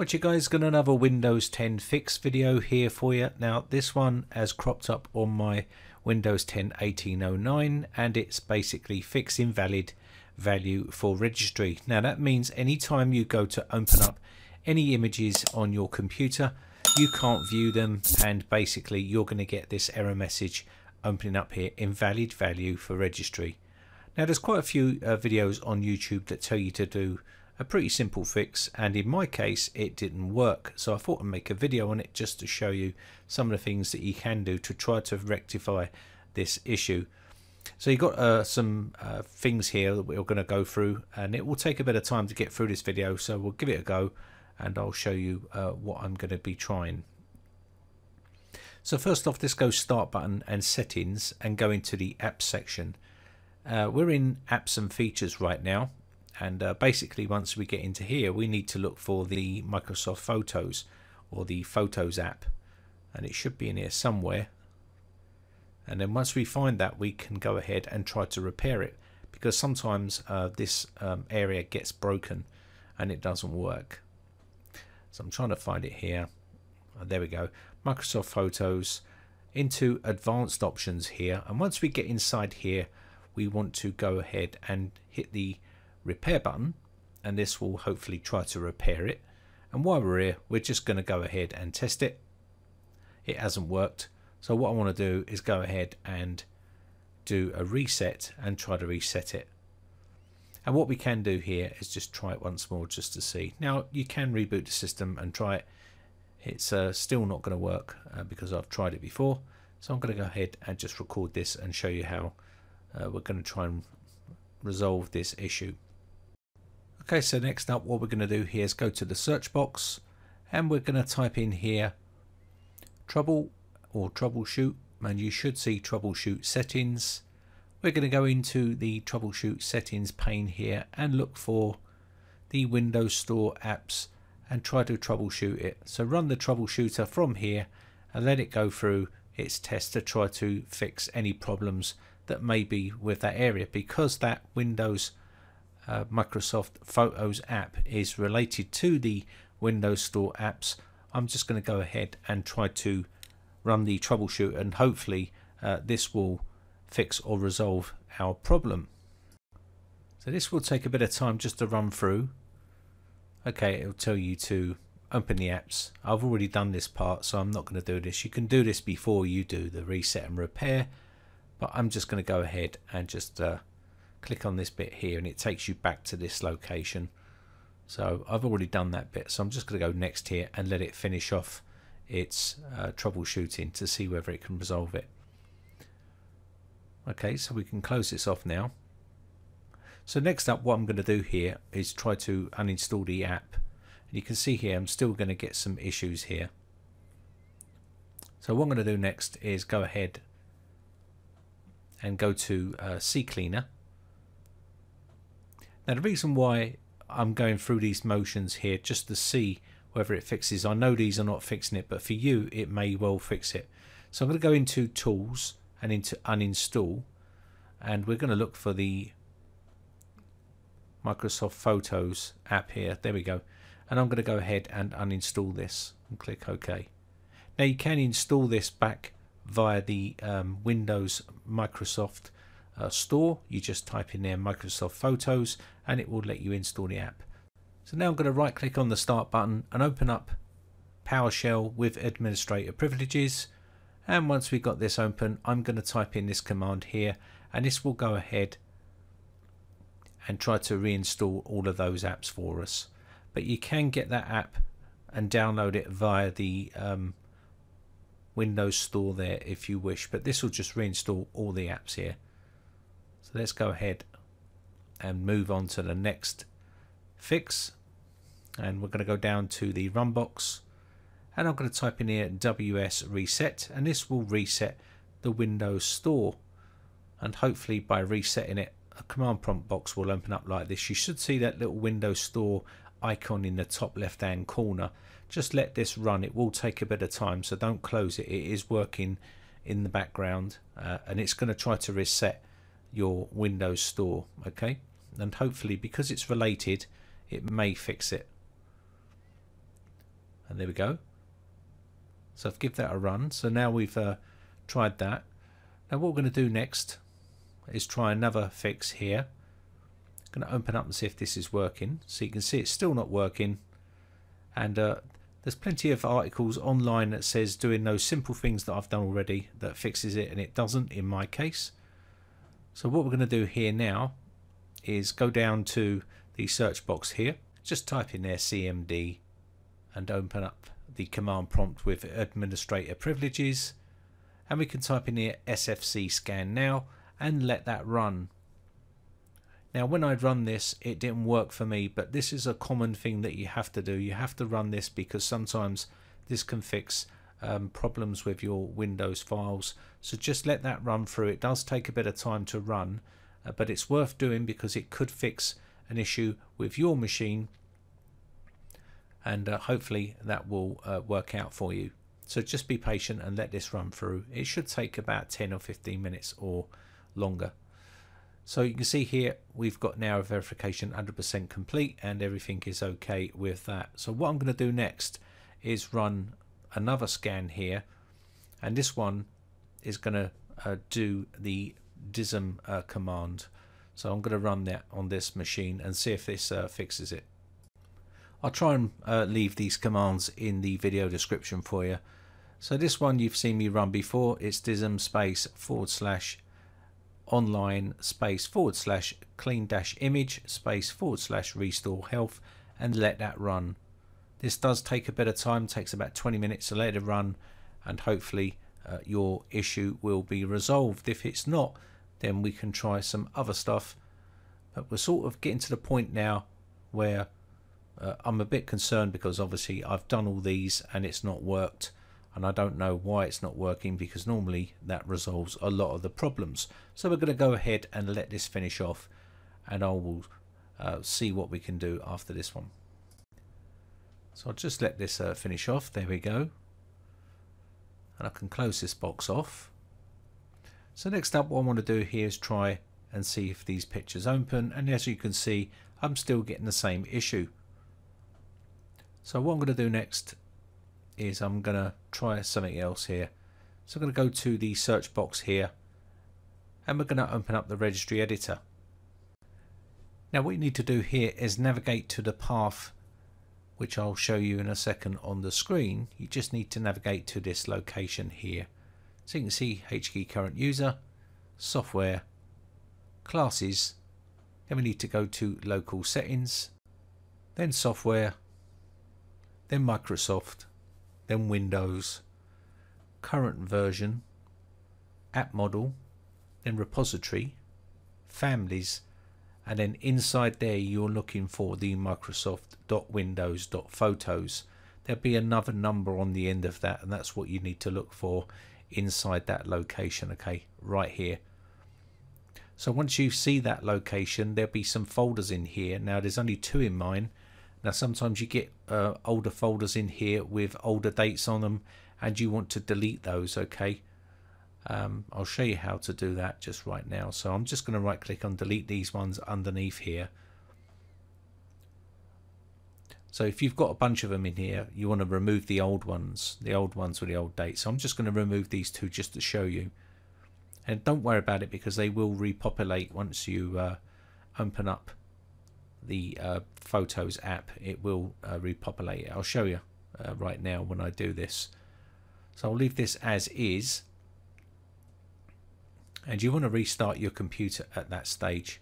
What you guys got another Windows 10 fix video here for you. Now this one has cropped up on my Windows 10 1809 and it's basically fix invalid value for registry. Now that means anytime you go to open up any images on your computer you can't view them and basically you're going to get this error message opening up here invalid value for registry. Now there's quite a few uh, videos on YouTube that tell you to do a pretty simple fix and in my case it didn't work. So I thought I'd make a video on it just to show you some of the things that you can do to try to rectify this issue. So you've got uh, some uh, things here that we're going to go through and it will take a bit of time to get through this video so we'll give it a go and I'll show you uh, what I'm going to be trying. So first off let's go start button and settings and go into the apps section. Uh, we're in apps and features right now and uh, basically once we get into here we need to look for the Microsoft Photos or the Photos app. And it should be in here somewhere. And then once we find that we can go ahead and try to repair it. Because sometimes uh, this um, area gets broken and it doesn't work. So I'm trying to find it here. Oh, there we go. Microsoft Photos into advanced options here. And once we get inside here we want to go ahead and hit the repair button and this will hopefully try to repair it. And while we're here we're just going to go ahead and test it. It hasn't worked. So what I want to do is go ahead and do a reset and try to reset it. And what we can do here is just try it once more just to see. Now you can reboot the system and try it. It's uh, still not going to work uh, because I've tried it before. So I'm going to go ahead and just record this and show you how uh, we're going to try and resolve this issue Okay, so next up what we're going to do here is go to the search box and we're going to type in here trouble or troubleshoot and you should see troubleshoot settings. We're going to go into the troubleshoot settings pane here and look for the Windows Store apps and try to troubleshoot it. So run the troubleshooter from here and let it go through its test to try to fix any problems that may be with that area because that Windows uh, Microsoft Photos app is related to the Windows Store apps, I'm just going to go ahead and try to run the troubleshoot and hopefully uh, this will fix or resolve our problem. So this will take a bit of time just to run through. Okay, it'll tell you to open the apps. I've already done this part so I'm not going to do this. You can do this before you do the reset and repair but I'm just going to go ahead and just uh, click on this bit here and it takes you back to this location. So I've already done that bit so I'm just going to go next here and let it finish off its uh, troubleshooting to see whether it can resolve it. Okay so we can close this off now. So next up what I'm going to do here is try to uninstall the app. And you can see here I'm still going to get some issues here. So what I'm going to do next is go ahead and go to uh, CCleaner now the reason why I'm going through these motions here just to see whether it fixes, I know these are not fixing it, but for you it may well fix it. So I'm going to go into Tools and into Uninstall and we're going to look for the Microsoft Photos app here. There we go. And I'm going to go ahead and uninstall this and click OK. Now you can install this back via the um, Windows Microsoft uh, store. You just type in there Microsoft Photos and it will let you install the app. So now I'm going to right click on the start button and open up PowerShell with administrator privileges. And once we've got this open I'm going to type in this command here and this will go ahead and try to reinstall all of those apps for us. But you can get that app and download it via the um, Windows Store there if you wish but this will just reinstall all the apps here so let's go ahead and move on to the next fix. And we're going to go down to the run box. And I'm going to type in here WS reset. And this will reset the Windows Store. And hopefully by resetting it, a command prompt box will open up like this. You should see that little Windows Store icon in the top left hand corner. Just let this run. It will take a bit of time, so don't close it. It is working in the background uh, and it's going to try to reset your Windows Store okay? And hopefully because it's related it may fix it. And there we go. So I've give that a run. So now we've uh, tried that. Now what we're going to do next is try another fix here. I'm going to open up and see if this is working. So you can see it's still not working. And uh, there's plenty of articles online that says doing those simple things that I've done already that fixes it and it doesn't in my case so what we're going to do here now is go down to the search box here. Just type in there CMD and open up the command prompt with administrator privileges. And we can type in here SFC scan now and let that run. Now when I'd run this it didn't work for me but this is a common thing that you have to do. You have to run this because sometimes this can fix um, problems with your Windows files. So just let that run through. It does take a bit of time to run uh, but it's worth doing because it could fix an issue with your machine and uh, hopefully that will uh, work out for you. So just be patient and let this run through. It should take about 10 or 15 minutes or longer. So you can see here we've got now a verification 100% complete and everything is okay with that. So what I'm going to do next is run another scan here and this one is going to uh, do the DISM uh, command. So I'm going to run that on this machine and see if this uh, fixes it. I'll try and uh, leave these commands in the video description for you. So this one you've seen me run before, it's DISM space forward slash online space forward slash clean dash image space forward slash restore health and let that run. This does take a bit of time, takes about 20 minutes to let it run and hopefully uh, your issue will be resolved. If it's not, then we can try some other stuff. But we're sort of getting to the point now where uh, I'm a bit concerned because obviously I've done all these and it's not worked and I don't know why it's not working because normally that resolves a lot of the problems so we're going to go ahead and let this finish off and I will uh, see what we can do after this one so I'll just let this uh, finish off. There we go. And I can close this box off. So next up what I want to do here is try and see if these pictures open. And as you can see I'm still getting the same issue. So what I'm going to do next is I'm going to try something else here. So I'm going to go to the search box here and we're going to open up the registry editor. Now what you need to do here is navigate to the path which I'll show you in a second on the screen. You just need to navigate to this location here. So you can see HKey current user, software, classes, then we need to go to local settings, then software, then Microsoft, then Windows, current version, app model, then repository, families, and then inside there you're looking for the Microsoft.windows.photos. There'll be another number on the end of that and that's what you need to look for inside that location, okay, right here. So once you see that location, there'll be some folders in here. Now there's only two in mine now sometimes you get uh, older folders in here with older dates on them and you want to delete those okay um, I'll show you how to do that just right now so I'm just going to right click on delete these ones underneath here so if you've got a bunch of them in here you want to remove the old ones the old ones with the old dates so I'm just going to remove these two just to show you and don't worry about it because they will repopulate once you uh, open up the uh, Photos app, it will uh, repopulate it. I'll show you uh, right now when I do this. So I'll leave this as is. And you want to restart your computer at that stage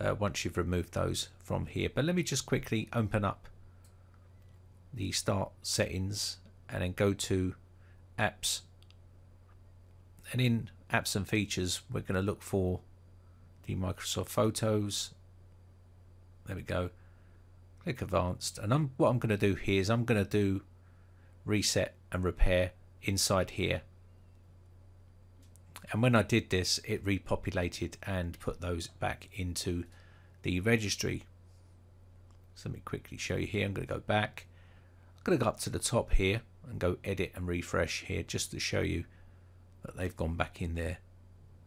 uh, once you've removed those from here. But let me just quickly open up the start settings and then go to apps. And in apps and features, we're going to look for the Microsoft Photos there we go. Click advanced. And I'm, what I'm going to do here is I'm going to do reset and repair inside here. And when I did this, it repopulated and put those back into the registry. So let me quickly show you here. I'm going to go back. I'm going to go up to the top here and go edit and refresh here just to show you that they've gone back in there.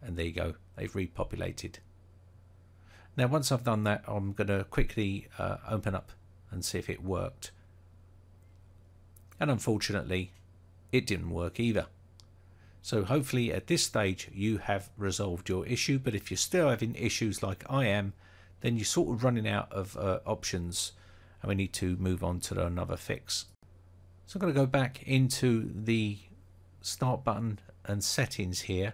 And there you go. They've repopulated. Now once I've done that I'm going to quickly uh, open up and see if it worked. and unfortunately it didn't work either. So hopefully at this stage you have resolved your issue but if you're still having issues like I am then you're sort of running out of uh, options and we need to move on to another fix. So I'm going to go back into the start button and settings here.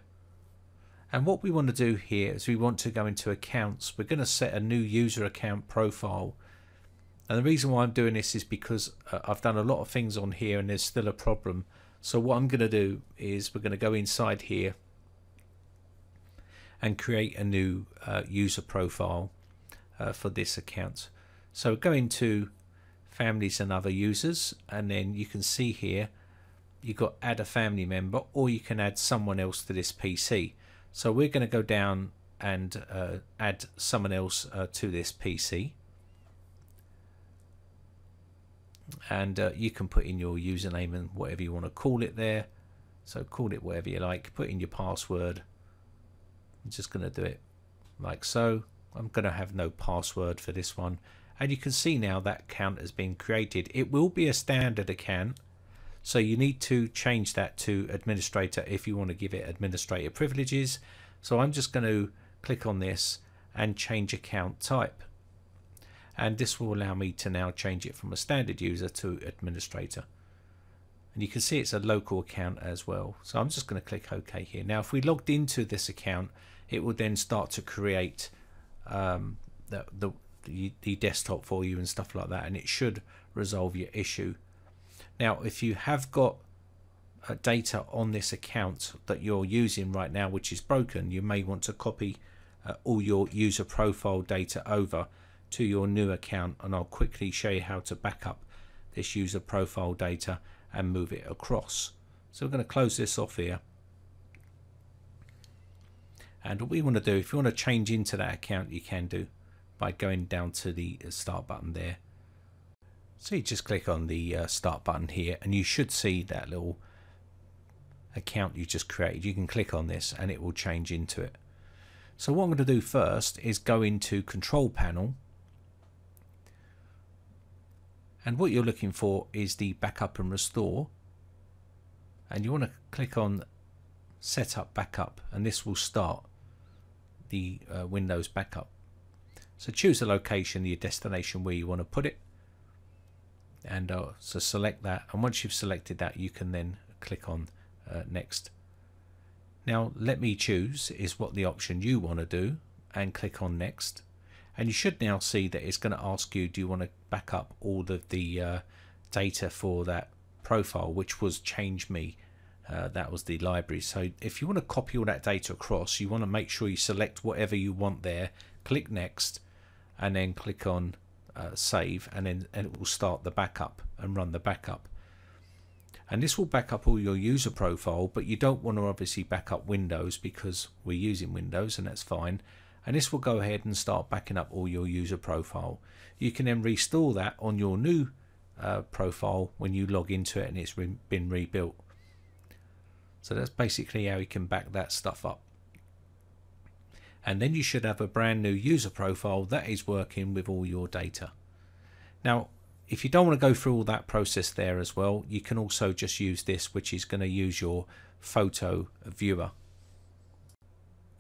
And what we want to do here is we want to go into accounts. We're going to set a new user account profile. And the reason why I'm doing this is because uh, I've done a lot of things on here and there's still a problem so what I'm going to do is we're going to go inside here and create a new uh, user profile uh, for this account. So go into families and other users and then you can see here you've got add a family member or you can add someone else to this PC. So we're going to go down and uh, add someone else uh, to this PC. And uh, you can put in your username and whatever you want to call it there. So call it whatever you like. Put in your password. I'm just going to do it like so. I'm going to have no password for this one and you can see now that account has been created it will be a standard account so you need to change that to administrator if you want to give it administrator privileges so I'm just going to click on this and change account type and this will allow me to now change it from a standard user to administrator. And you can see it's a local account as well. So I'm just going to click OK here. Now if we logged into this account it will then start to create um, the, the, the desktop for you and stuff like that and it should resolve your issue. Now if you have got uh, data on this account that you're using right now which is broken you may want to copy uh, all your user profile data over to your new account and I'll quickly show you how to back up this user profile data and move it across. So we're going to close this off here. And what we want to do if you want to change into that account you can do by going down to the start button there. So you just click on the uh, start button here and you should see that little account you just created. You can click on this and it will change into it. So what I'm going to do first is go into control panel and what you're looking for is the backup and restore and you want to click on setup backup and this will start the uh, Windows backup. So choose a location, your destination where you want to put it. And uh, so select that. And once you've selected that, you can then click on uh, next. Now let me choose is what the option you want to do and click on next. And you should now see that it's going to ask you, do you want to back up all of the uh, data for that profile, which was change me uh, that was the library. So if you want to copy all that data across you want to make sure you select whatever you want there click next and then click on uh, save and then and it will start the backup and run the backup. And this will back up all your user profile but you don't want to obviously back up Windows because we're using Windows and that's fine and this will go ahead and start backing up all your user profile you can then restore that on your new uh, profile when you log into it and it's re been rebuilt so that's basically how you can back that stuff up. And then you should have a brand new user profile that is working with all your data. Now, if you don't want to go through all that process there as well, you can also just use this, which is going to use your photo viewer,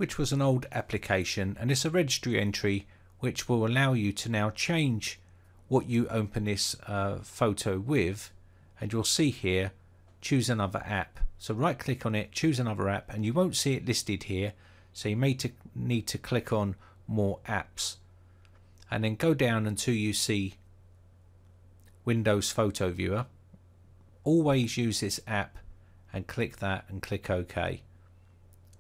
which was an old application. And it's a registry entry, which will allow you to now change what you open this uh, photo with. And you'll see here, choose another app so right click on it, choose another app, and you won't see it listed here. So you may need to click on more apps and then go down until you see Windows Photo Viewer. Always use this app and click that and click OK.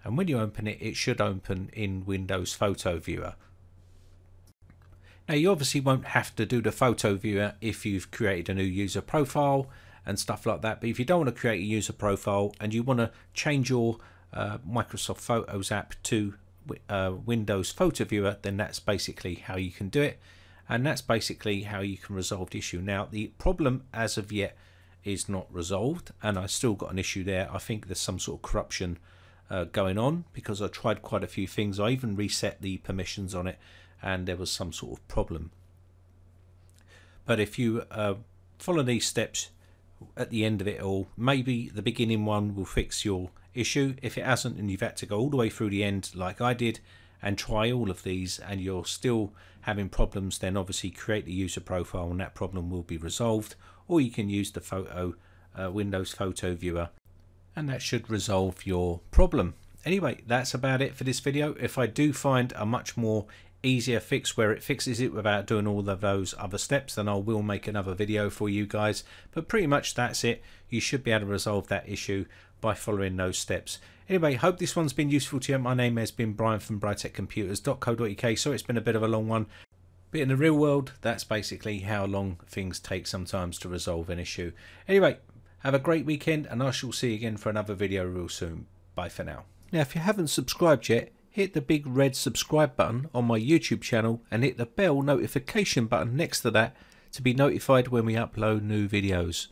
And when you open it, it should open in Windows Photo Viewer. Now you obviously won't have to do the photo viewer if you've created a new user profile and stuff like that. But if you don't want to create a user profile and you want to change your uh, Microsoft Photos app to uh, Windows Photo Viewer, then that's basically how you can do it. And that's basically how you can resolve the issue. Now, the problem as of yet is not resolved, and I still got an issue there. I think there's some sort of corruption uh, going on because I tried quite a few things. I even reset the permissions on it, and there was some sort of problem. But if you uh, follow these steps, at the end of it all. Maybe the beginning one will fix your issue. If it hasn't and you've had to go all the way through the end like I did and try all of these and you're still having problems, then obviously create the user profile and that problem will be resolved. Or you can use the photo uh, Windows Photo Viewer and that should resolve your problem. Anyway, that's about it for this video. If I do find a much more easier fix where it fixes it without doing all of those other steps then I will make another video for you guys. But pretty much that's it. You should be able to resolve that issue by following those steps. Anyway hope this one's been useful to you. My name has been Brian from briteccomputers.co.uk so it's been a bit of a long one. But in the real world that's basically how long things take sometimes to resolve an issue. Anyway have a great weekend and I shall see you again for another video real soon bye for now now if you haven't subscribed yet hit the big red subscribe button on my YouTube channel and hit the bell notification button next to that to be notified when we upload new videos.